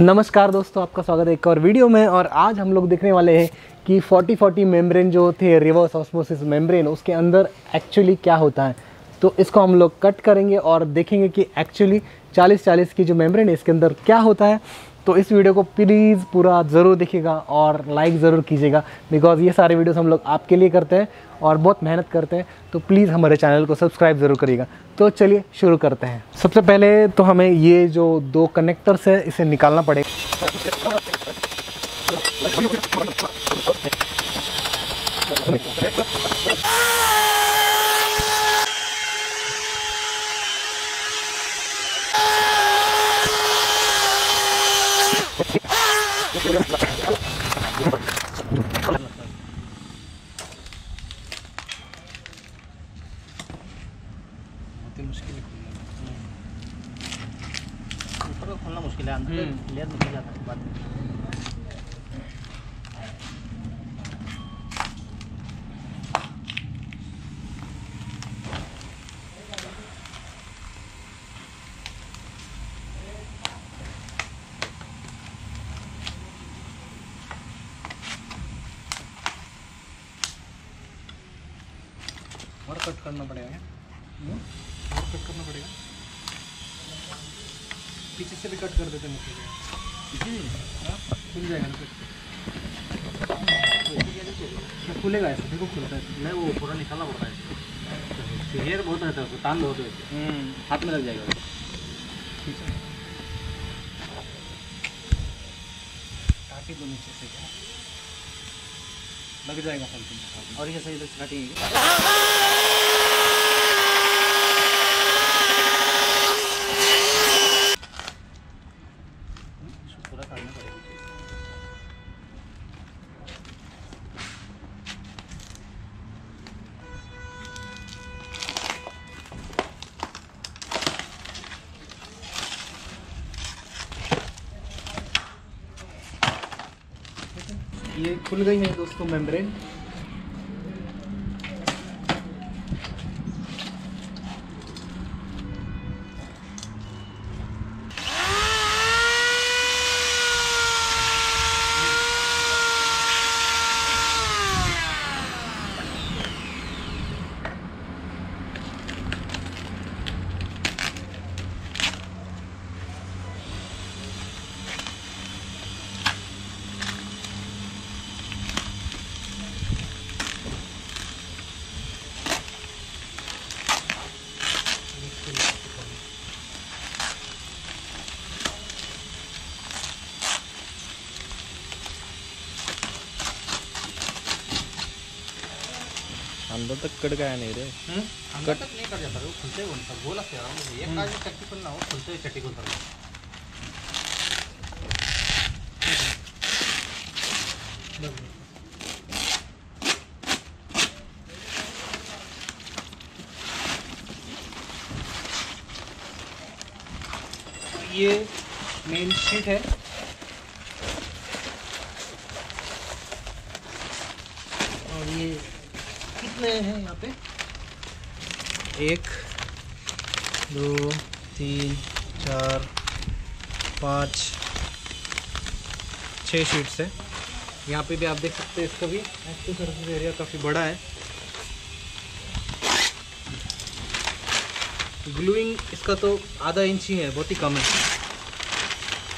नमस्कार दोस्तों, आपका स्वागत है एक और वीडियो में और आज हम लोग देखने वाले हैं कि 40 40 मेम्ब्रेन जो थे रिवर्स ऑस्मोसिस मेम्ब्रेन उसके अंदर एक्चुअली क्या होता है। तो इसको हम लोग कट करेंगे और देखेंगे कि एक्चुअली 40 40 की जो मेम्ब्रेन है, इसके अंदर क्या होता है। तो इस वीडियो को प्लीज़ पूरा ज़रूर देखिएगा और लाइक ज़रूर कीजिएगा बिकॉज़ ये सारे वीडियोस हम लोग आपके लिए करते हैं और बहुत मेहनत करते हैं। तो प्लीज़ हमारे चैनल को सब्सक्राइब ज़रूर करिएगा। तो चलिए शुरू करते हैं। सबसे पहले तो हमें ये जो दो कनेक्टर्स है इसे निकालना पड़ेगा। मुश्किल है खोलना ऊपर का खोलना मुश्किल है अंदर हम्म। लेयर निकल जाता है बाद में। और कट करना पड़ेगा। और कट करना पड़ेगा। पीछे से भी कट कर देते मुझे हाँ? खुल जाएगा ना फिर। खुलेगा ऐसे देखो खुलता है। नहीं वो पूरा निकालना पड़ता है हेयर बहुत रहता है उसको तान बहुत रहता है। हाथ में लग जाएगा। ठीक है। काटी दो नीचे से लग जाएगा समथिंग और ये सही से काटेंगे ये खुल गई है दोस्तों मेम्ब्रेन। अंदर तक कट गया नहीं रे। अंदर तक नहीं कट जाता वो खुलते हुए सर गोल असते यार एक काज चट्टी खुलना हो, खुलते हुए चट्टी खुलता है ये मेन शीट है। और ये कितने हैं यहाँ पे? एक, दो, तीन, चार, पाँच छः शीट्स है। यहाँ पे भी आप देख सकते हैं इसका भी एक्टिव सर्विस एरिया काफ़ी बड़ा है। ग्लूइंग इसका तो आधा इंच ही है, बहुत ही कम है।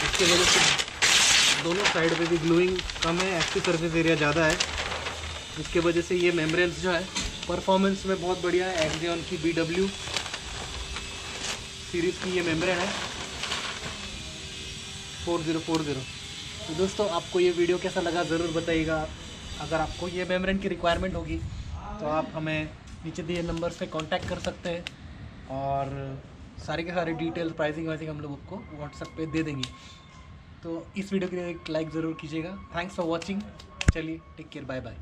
इसके वजह से दोनों साइड पे भी ग्लूइंग कम है एक्टिव सर्विस एरिया ज़्यादा है। जिसके वजह से ये मेम्ब्रेन्स जो है परफॉर्मेंस में बहुत बढ़िया है। एक्जियन की बी डब्ल्यू सीरीज़ की ये मेम्ब्रेन है। फोर ज़ीरो फोर ज़ीरो तो दोस्तों, आपको ये वीडियो कैसा लगा ज़रूर बताइएगा। अगर आपको ये मेम्ब्रेन की रिक्वायरमेंट होगी तो आप हमें नीचे दिए नंबर से कांटेक्ट कर सकते हैं और सारे के सारे डिटेल्स प्राइसिंग वाइसिंग हम लोग आपको व्हाट्सएप पे दे देंगे। तो इस वीडियो के लिए एक लाइक ज़रूर कीजिएगा। थैंक्स फॉर वॉचिंग चलिए टेक केयर बाय बाय